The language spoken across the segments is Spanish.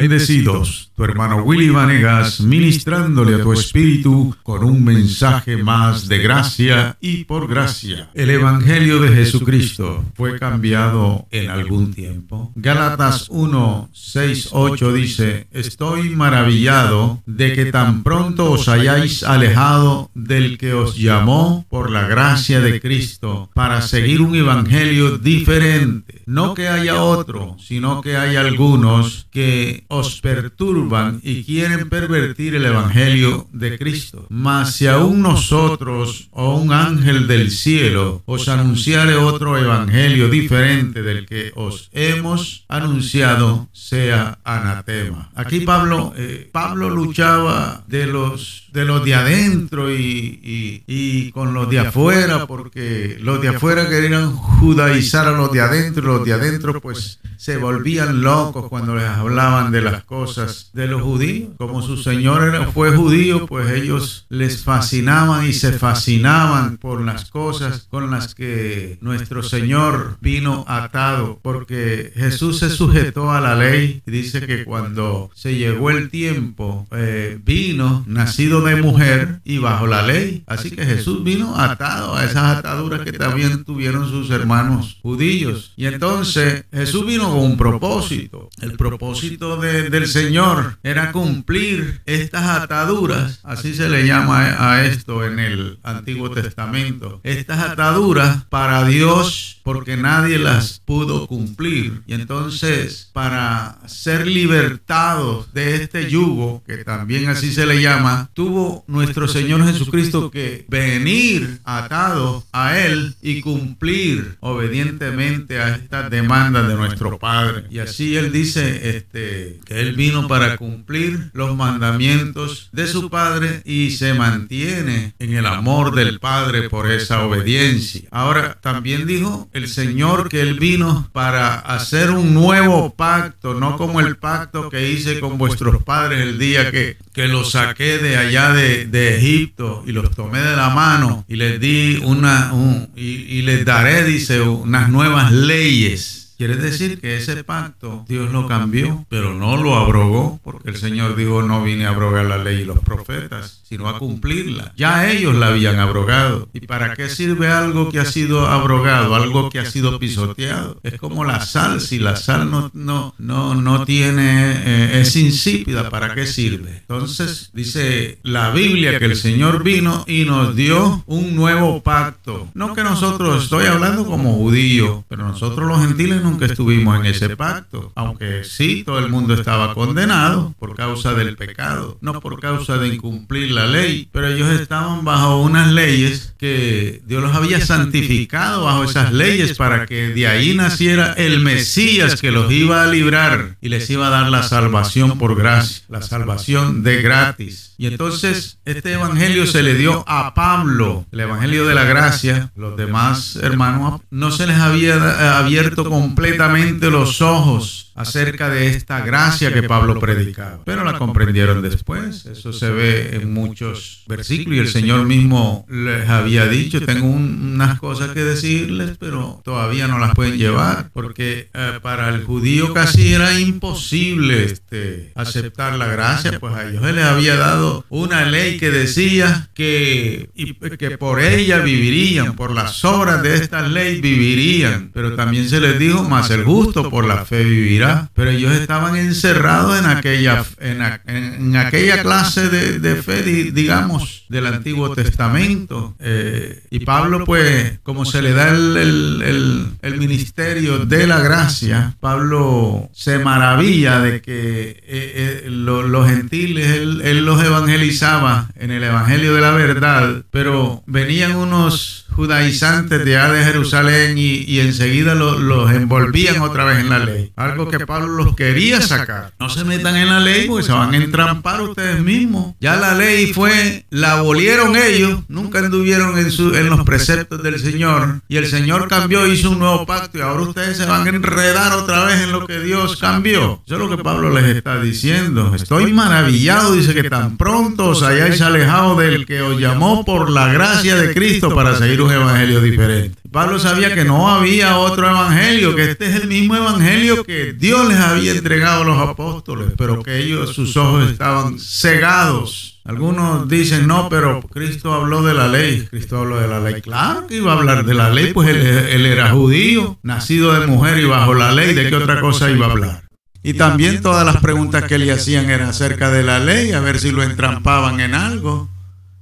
Bendecidos, tu hermano Willy Vanegas ministrándole a tu espíritu con un mensaje más de gracia y por gracia. El Evangelio de Jesucristo fue cambiado en algún tiempo. Gálatas 1, 6, 8 dice, estoy maravillado de que tan pronto os hayáis alejado del que os llamó por la gracia de Cristo para seguir un Evangelio diferente. No que haya otro, sino que hay algunos que os perturban y quieren pervertir el Evangelio de Cristo. Mas si aún nosotros o un ángel del cielo os anunciare otro Evangelio diferente del que os hemos anunciado, sea anatema. Aquí Pablo, eh, Pablo luchaba de los de los de adentro y, y, con los de afuera, porque los de afuera querían judaizar a los de adentro, de adentro pues se volvían locos cuando les hablaban de las cosas de los judíos. Como su señor fue judío, pues ellos les fascinaban y se fascinaban por las cosas con las que nuestro Señor vino atado, porque Jesús se sujetó a la ley dice que cuando se llegó el tiempo, eh, vino nacido de mujer y bajo la ley. Así que Jesús vino atado a esas ataduras que también tuvieron sus hermanos judíos. Y entonces Jesús vino con un propósito. El propósito del Señor era cumplir estas ataduras, así se le llama a esto en el Antiguo Testamento. Estas ataduras para Dios porque nadie las pudo cumplir. Y entonces para ser libertados de este yugo, que también así se le llama, tuvo nuestro Señor Jesucristo que venir atado a Él y cumplir obedientemente a estas demandas de nuestro Padre. Y así Él dice este, que Él vino para cumplir los mandamientos de su Padre y se mantiene en el amor del Padre por esa obediencia. Ahora, también dijo el Señor que Él vino para hacer un nuevo pacto, no como el pacto que hice con vuestros padres el día que, que los saqué de allá de, Egipto y los tomé de la mano y les di una, y, y les daré, dice, unas nuevas leyes Quiere decir que ese pacto Dios lo cambió, pero no lo abrogó, porque el Señor dijo, no vine a abrogar la ley y los profetas, sino a cumplirla. Ya ellos la habían abrogado. ¿Y para qué sirve algo que ha sido abrogado, algo que ha sido pisoteado? Es como la sal, si la sal no, no, no, no tiene, eh, es insípida, ¿para qué sirve? Entonces dice la Biblia que el Señor vino y nos dio un nuevo pacto. No que nosotros, estoy hablando como judío, pero nosotros los gentiles nunca estuvimos en ese pacto, aunque sí, todo el mundo estaba condenado por causa del pecado, no por causa de incumplir la ley, pero ellos estaban bajo unas leyes que Dios los había santificado bajo esas leyes para que de ahí naciera el Mesías que los iba a librar y les iba a dar la salvación por gracia, la salvación de gratis. Y entonces este evangelio se le dio a Pablo, el evangelio de la gracia, los demás hermanos no se les había abierto con completamente los ojos acerca de esta gracia que Pablo predicaba. Pero la comprendieron después. Eso se ve en muchos versículos y el Señor mismo les había dicho, tengo unas cosas que decirles, pero todavía no las pueden llevar, porque eh, para el judío casi era imposible este, aceptar la gracia, pues a ellos les había dado una ley que decía que, que por ella vivirían, por las obras de esta ley vivirían, pero también se les dijo, más el justo por la fe vivirá pero ellos estaban encerrados en aquella, en, aquella clase de, fe, digamos, del Antiguo Testamento. Eh, y Pablo, pues, como se le da el, ministerio de la gracia, Pablo se maravilla de que eh, eh, los gentiles, él los evangelizaba en el Evangelio de la verdad, pero venían unos judaizantes de de Jerusalén y, enseguida los, envolvían otra vez en la ley. Algo que Pablo los quería sacar. No se metan en la ley porque se van a entrampar ustedes mismos. Ya la ley fue, la abolieron ellos, nunca anduvieron en, su, en los preceptos del Señor y el Señor cambió, hizo un nuevo pacto y ahora ustedes se van a enredar otra vez en que Dios cambió. Eso es lo que Pablo les está diciendo. Estoy maravillado, dice que tan pronto os hayáis alejado del que os llamó por la gracia de Cristo para seguir un evangelio diferente. Pablo sabía que no había otro evangelio, que este es el mismo evangelio que Dios les había entregado a los apóstoles, pero que ellos, sus ojos estaban cegados. Algunos dicen, no, pero Cristo habló de la ley. Cristo habló de la ley. Claro que iba a hablar de la ley, pues él, él era judío, nacido de mujer y bajo la ley. ¿De qué otra cosa iba a hablar? Y también todas las preguntas que le hacían eran acerca de la ley, a ver si lo entrampaban en algo.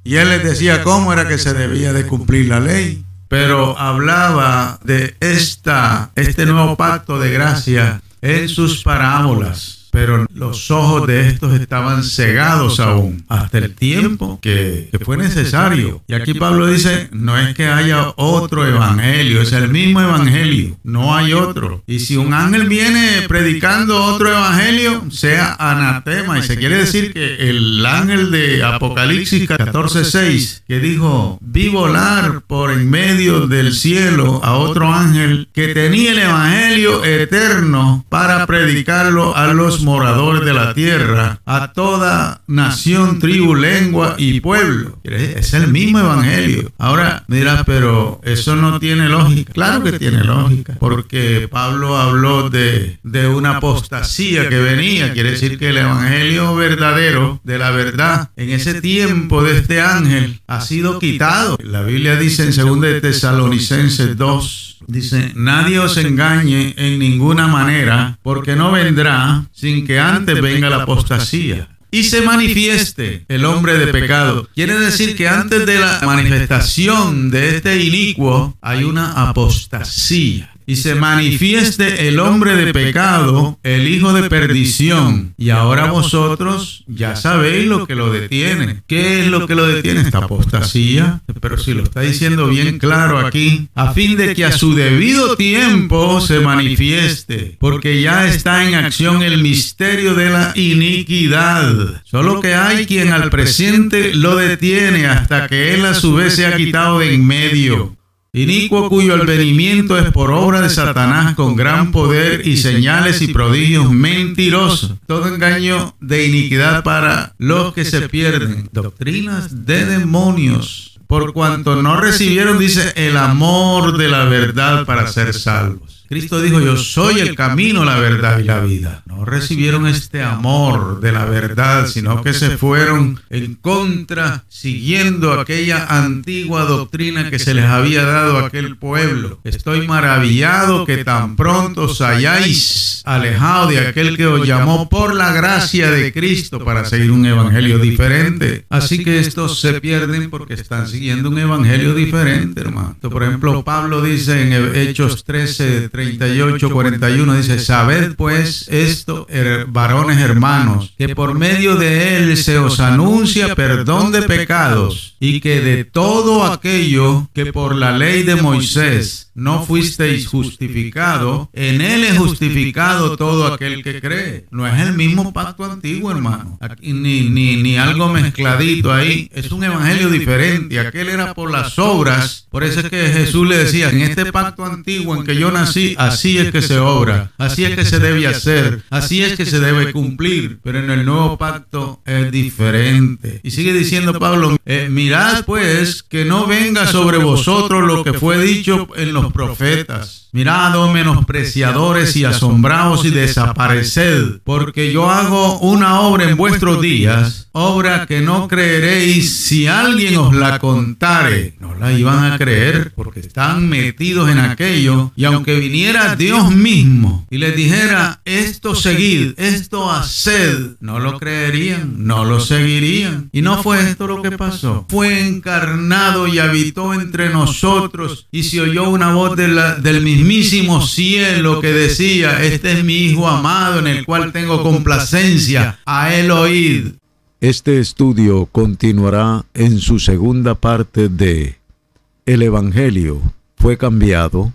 Y él les decía cómo era que se debía de cumplir la ley. Pero hablaba de esta, este nuevo pacto de gracia en sus parábolas pero los ojos de estos estaban cegados aún hasta el tiempo que, fue necesario. Y aquí Pablo dice, no es que haya otro evangelio, es el mismo evangelio, no hay otro. Y si un ángel viene predicando otro evangelio, sea anatema. Y se quiere decir que el ángel de Apocalipsis 14:6, que dijo, vi volar por en medio del cielo a otro ángel que tenía el evangelio eterno para predicarlo a los moradores de la tierra, a toda nación, tribu, lengua y pueblo. Es el mismo evangelio. Ahora mira, pero eso no tiene lógica. Claro que tiene lógica, porque Pablo habló de, de una apostasía que venía. Quiere decir que el evangelio verdadero de la verdad en ese tiempo de este ángel ha sido quitado. La Biblia dice en 2 de Tesalonicenses 2, Dice, nadie os engañe en ninguna manera, porque no vendrá sin que antes venga la apostasía. y se manifieste el hombre de pecado. Quiere decir que antes de la manifestación de este inicuo hay una apostasía y se manifieste el hombre de pecado, el hijo de perdición. Y ahora vosotros ya sabéis lo que lo detiene. ¿Qué es lo que lo detiene? Esta apostasía. Pero si lo está diciendo bien claro aquí, a fin de que a su debido tiempo se manifieste, porque ya está en acción el misterio de la iniquidad. Solo que hay quien al presente lo detiene hasta que él a su vez se ha quitado de en medio inicuo cuyo advenimiento es por obra de Satanás con gran poder y señales y prodigios mentirosos, todo engaño de iniquidad para los que se pierden, doctrinas de demonios, por cuanto no recibieron, dice, el amor de la verdad para ser salvos. Cristo dijo, yo soy el camino, la verdad y la vida. No recibieron este amor de la verdad, sino que se fueron en contra, siguiendo aquella antigua doctrina que se les había dado a aquel pueblo. Estoy maravillado que tan pronto os hayáis alejado de aquel que os llamó por la gracia de Cristo para seguir un evangelio diferente. Así que estos se pierden porque están siguiendo un evangelio diferente, hermano. Por ejemplo, Pablo dice en Hechos 13, 38, 41 dice, sabed pues esto, varones hermanos, que por medio de él se os anuncia perdón de pecados y que de todo aquello que por la ley de Moisés no fuisteis justificado, en él es justificado todo aquel que cree. No es el mismo pacto antiguo, hermano. ni, ni, ni algo mezcladito ahí. Es un evangelio diferente. Aquel era por las obras. Por eso es que Jesús le decía, en este pacto antiguo en que yo nací, así es que se obra, así es que se debe hacer, así es que se debe cumplir. Pero en el nuevo pacto es diferente. Y sigue diciendo Pablo, eh, mirad pues que no venga sobre vosotros lo que fue dicho en los profetas. Mirad, oh menospreciadores y asombrados y desapareced, porque yo hago una obra en vuestros días, obra que no creeréis si alguien os la contare. No la iban a creer porque están metidos en aquello, y aunque viniera Dios mismo y les dijera, esto seguid, esto haced, no lo creerían, no lo seguirían. Y no fue esto lo que pasó. Fue encarnado y habitó entre nosotros y se oyó una voz del mismísimo cielo que decía, este es mi Hijo amado en el cual tengo complacencia, a él oíd. Este estudio continuará en su segunda parte de El Evangelio fue cambiado